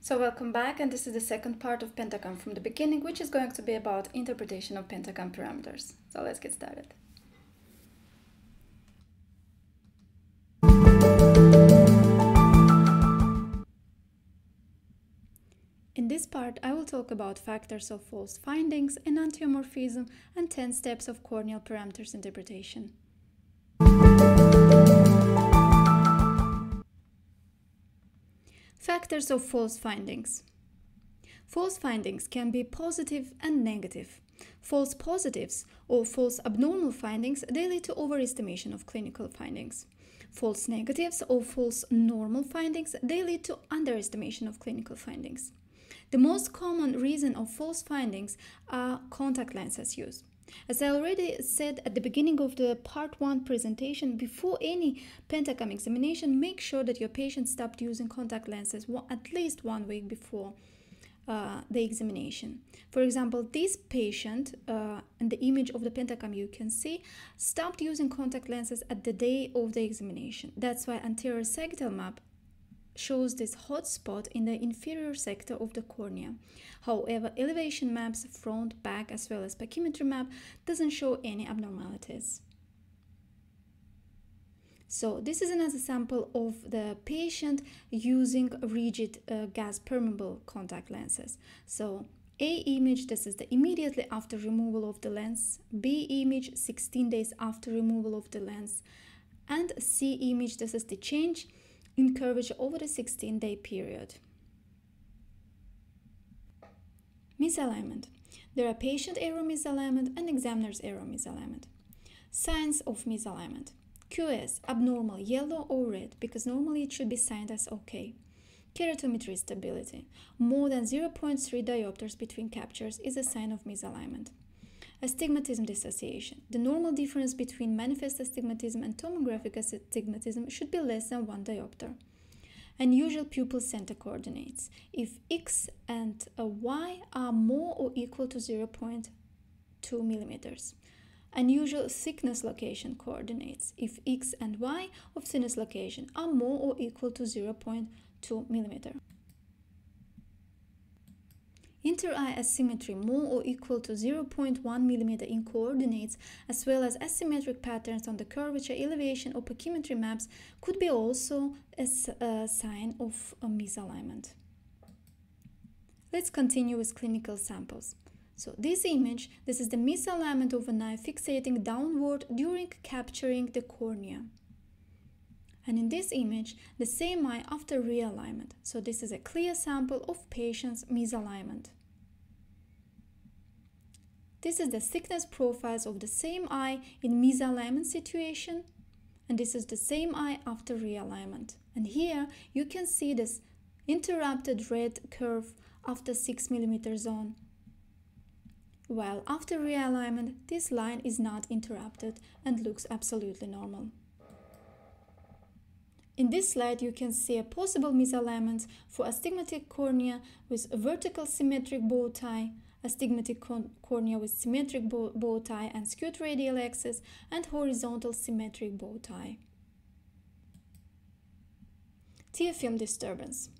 So welcome back and this is the second part of Pentacam from the beginning which is going to be about interpretation of Pentacam parameters. So let's get started. In this part, I will talk about factors of false findings, enantiomorphism, and 10 steps of corneal parameters interpretation. Factors of false findings. False findings can be positive and negative. False positives or false abnormal findings they lead to overestimation of clinical findings. False negatives or false normal findings they lead to underestimation of clinical findings. The most common reason of false findings are contact lenses use. As I already said at the beginning of the part 1 presentation, before any Pentacam examination, make sure that your patient stopped using contact lenses at least one week before uh, the examination. For example, this patient, uh, the image of the Pentacam you can see, stopped using contact lenses at the day of the examination. That's why anterior sagittal map shows this hot spot in the inferior sector of the cornea. However, elevation maps, front, back, as well as pachymetry map doesn't show any abnormalities. So this is another sample of the patient using rigid uh, gas permeable contact lenses. So A image, this is the immediately after removal of the lens. B image, 16 days after removal of the lens. And C image, this is the change in curvature over the 16 day period. Misalignment. There are patient error misalignment and examiner's error misalignment. Signs of misalignment. QS, abnormal, yellow or red, because normally it should be signed as OK. Keratometry stability. More than 0.3 diopters between captures is a sign of misalignment. Astigmatism dissociation. The normal difference between manifest astigmatism and tomographic astigmatism should be less than 1 diopter. Unusual pupil center coordinates. If x and y are more or equal to 0.2 millimeters. Unusual thickness location coordinates. If x and y of thickness location are more or equal to 0.2 millimeter. Inter-eye asymmetry more or equal to 0.1 mm in coordinates as well as asymmetric patterns on the curvature, elevation or pachymetry maps could be also a, a sign of a misalignment. Let's continue with clinical samples. So this image, this is the misalignment of an eye fixating downward during capturing the cornea. And in this image, the same eye after realignment. So this is a clear sample of patient's misalignment. This is the thickness profiles of the same eye in misalignment situation. And this is the same eye after realignment. And here you can see this interrupted red curve after 6 millimeter zone. While after realignment, this line is not interrupted and looks absolutely normal. In this slide, you can see a possible misalignment for astigmatic cornea with a vertical symmetric bow tie, astigmatic cornea with symmetric bow, bow tie and skewed radial axis, and horizontal symmetric bow tie. Tear film disturbance.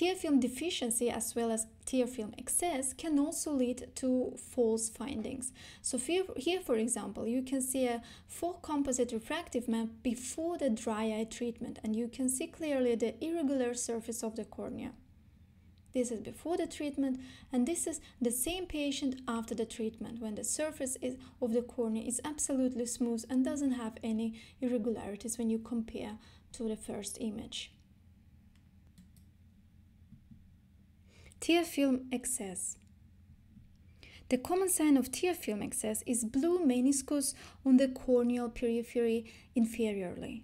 Tear film deficiency as well as tear film excess can also lead to false findings. So here, for example, you can see a full composite refractive map before the dry eye treatment and you can see clearly the irregular surface of the cornea. This is before the treatment and this is the same patient after the treatment when the surface is, of the cornea is absolutely smooth and doesn't have any irregularities when you compare to the first image. Tear film excess. The common sign of tear film excess is blue meniscus on the corneal periphery inferiorly.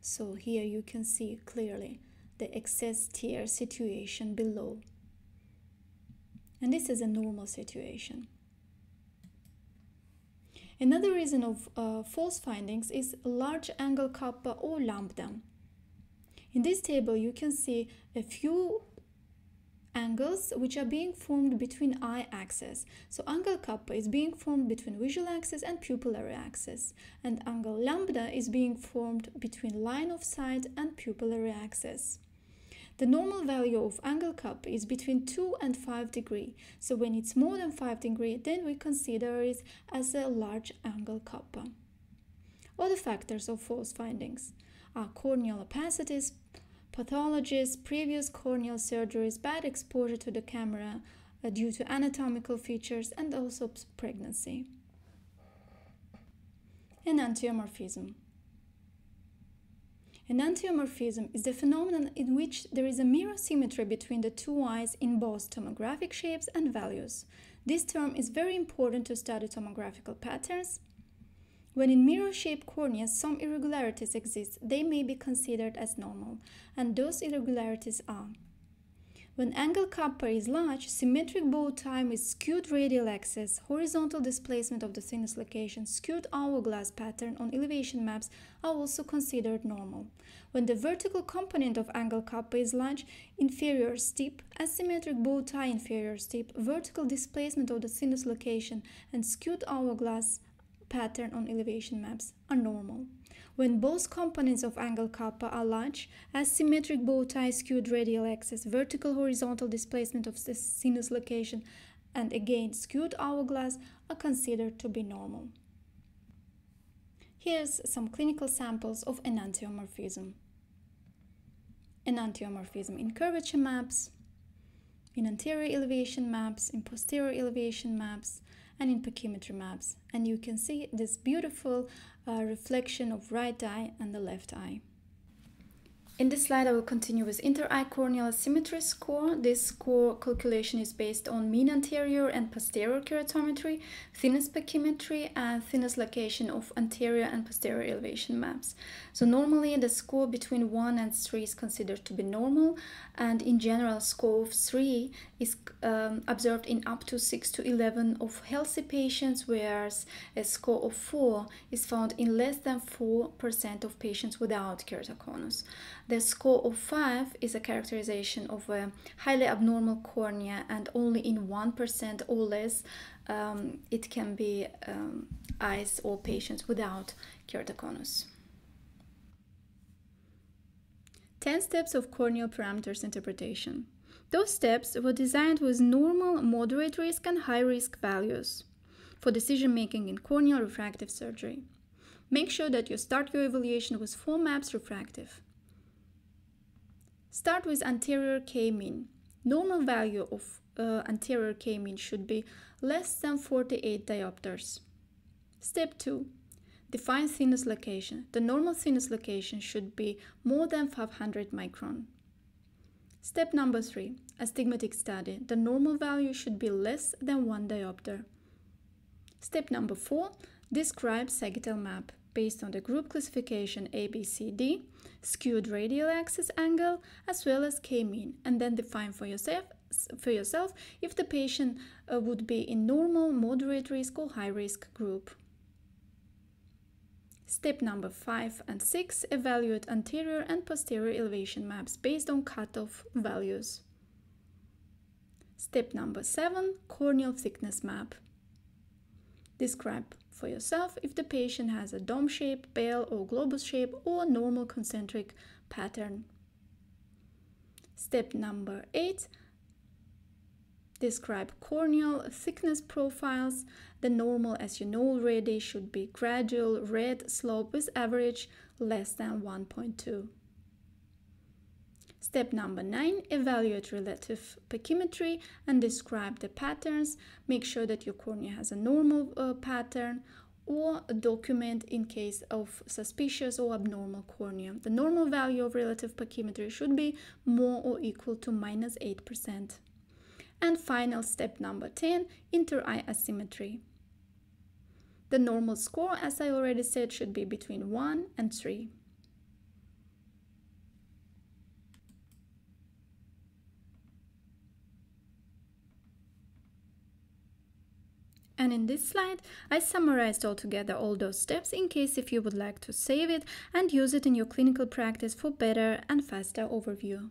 So here you can see clearly the excess tear situation below. And this is a normal situation. Another reason of uh, false findings is large angle kappa or lambda. In this table, you can see a few angles which are being formed between eye axes. So angle kappa is being formed between visual axis and pupillary axis and angle lambda is being formed between line of sight and pupillary axis. The normal value of angle kappa is between 2 and 5 degree. So when it's more than 5 degree, then we consider it as a large angle kappa. Other factors of false findings are corneal opacities, pathologies, previous corneal surgeries, bad exposure to the camera uh, due to anatomical features, and also pregnancy. Enantiomorphism. Enantiomorphism is the phenomenon in which there is a mirror symmetry between the two eyes in both tomographic shapes and values. This term is very important to study tomographical patterns when in mirror-shaped corneas some irregularities exist, they may be considered as normal, and those irregularities are when angle kappa is large, symmetric bow tie with skewed radial axis, horizontal displacement of the thinness location, skewed hourglass pattern on elevation maps are also considered normal. When the vertical component of angle kappa is large, inferior steep, asymmetric bow tie inferior steep, vertical displacement of the thinness location, and skewed hourglass pattern on elevation maps are normal. When both components of angle kappa are large, asymmetric bow tie skewed radial axis, vertical horizontal displacement of the thinness location, and again skewed hourglass are considered to be normal. Here's some clinical samples of enantiomorphism. Enantiomorphism in curvature maps, in anterior elevation maps, in posterior elevation maps, and in pachymetry maps. And you can see this beautiful uh, reflection of right eye and the left eye. In this slide, I will continue with inter-eye corneal asymmetry score. This score calculation is based on mean anterior and posterior keratometry, thinness pachymetry, and thinness location of anterior and posterior elevation maps. So normally the score between 1 and 3 is considered to be normal, and in general score of 3 is um, observed in up to 6 to 11 of healthy patients, whereas a score of 4 is found in less than 4% of patients without keratoconus. The score of 5 is a characterization of a highly abnormal cornea and only in 1% or less um, it can be um, eyes or patients without keratoconus. 10 steps of corneal parameters interpretation. Those steps were designed with normal, moderate risk, and high risk values for decision making in corneal refractive surgery. Make sure that you start your evaluation with four maps refractive. Start with anterior K-mean. Normal value of uh, anterior K-mean should be less than 48 diopters. Step 2. Define thinness location. The normal thinness location should be more than 500 micron. Step number 3. Astigmatic study. The normal value should be less than 1 diopter. Step number 4. Describe sagittal map based on the group classification ABCD, skewed radial axis angle, as well as k-mean, and then define for yourself, for yourself if the patient uh, would be in normal, moderate risk, or high risk group. Step number 5 and 6 evaluate anterior and posterior elevation maps based on cutoff values. Step number 7 corneal thickness map. Describe for yourself if the patient has a dome shape, bell or globus shape or normal concentric pattern. Step number 8 Describe corneal thickness profiles. The normal, as you know already, should be gradual red slope with average less than 1.2. Step number 9 Evaluate relative pachymetry and describe the patterns. Make sure that your cornea has a normal uh, pattern or document in case of suspicious or abnormal cornea. The normal value of relative pachymetry should be more or equal to minus 8%. And final step number 10 inter-eye asymmetry. The normal score, as I already said, should be between 1 and 3. And in this slide, I summarized altogether all those steps in case if you would like to save it and use it in your clinical practice for better and faster overview.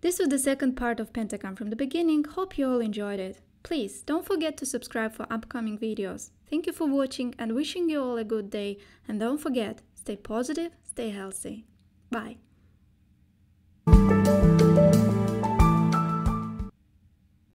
This was the second part of Pentacam from the beginning. Hope you all enjoyed it. Please don't forget to subscribe for upcoming videos. Thank you for watching and wishing you all a good day. And don't forget, stay positive, stay healthy. Bye.